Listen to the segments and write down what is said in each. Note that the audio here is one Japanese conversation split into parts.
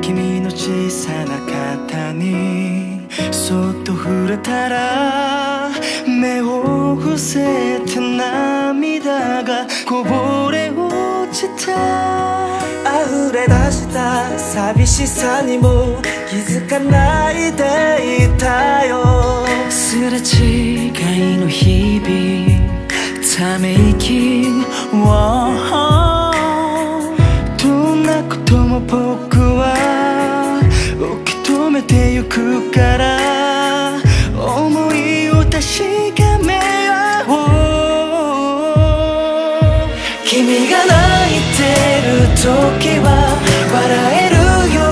君の小さな肩にそっと触れたら目を伏せて涙がこぼれ落ちた。溢れ出した寂しさにも気づかないでいたよ。すれ違いの日々ため息を。どんなことも僕は受け止めてゆくからは笑えるよ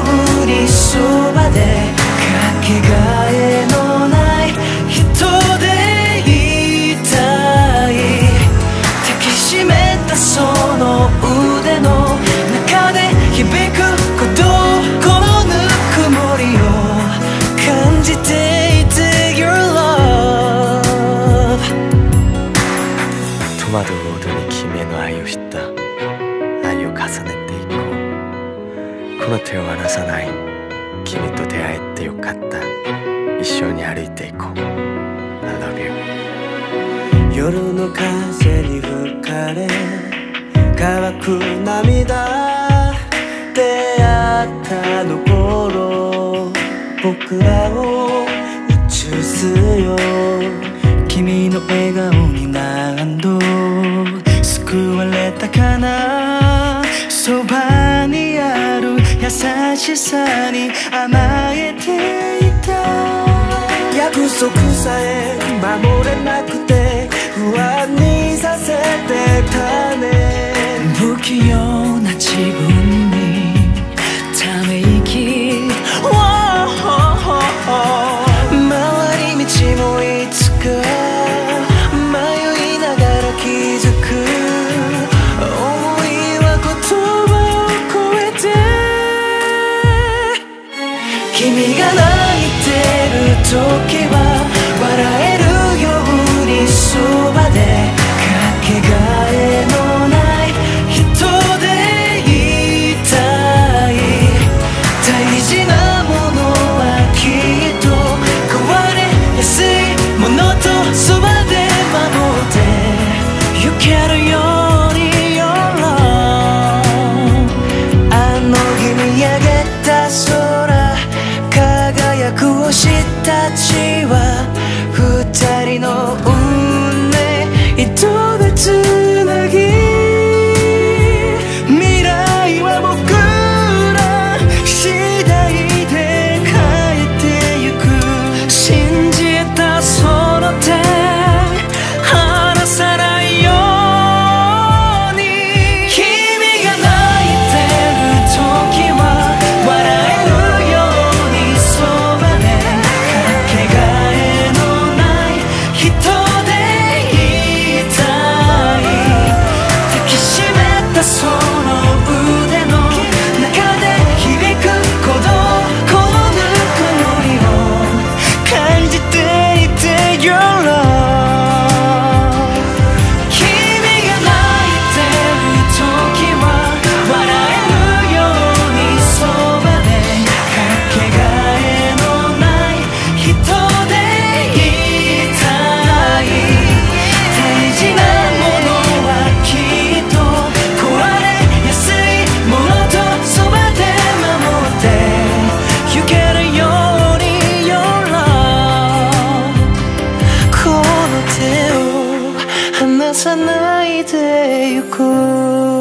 うにそばでかけがえのない。人でいたい。抱きしめたその腕の中で響く鼓動このぬくもりを感じていて Your love 戸惑うほどに君への手を離さない。君と出会えてよかった。一緒に歩いていこう。I love you. 夜の風に吹かれ乾く涙。出会ったの頃僕らを映すよ。しさに甘えていた。約束さえ守れなくて不安にさせてたね。不器用な自分に。君が泣いてる時は笑えるようにそばでかけがえのない人でいたい。大事なものはきっと壊れやすいものとそばで守って。ゆけるよちは手を離さないでゆく。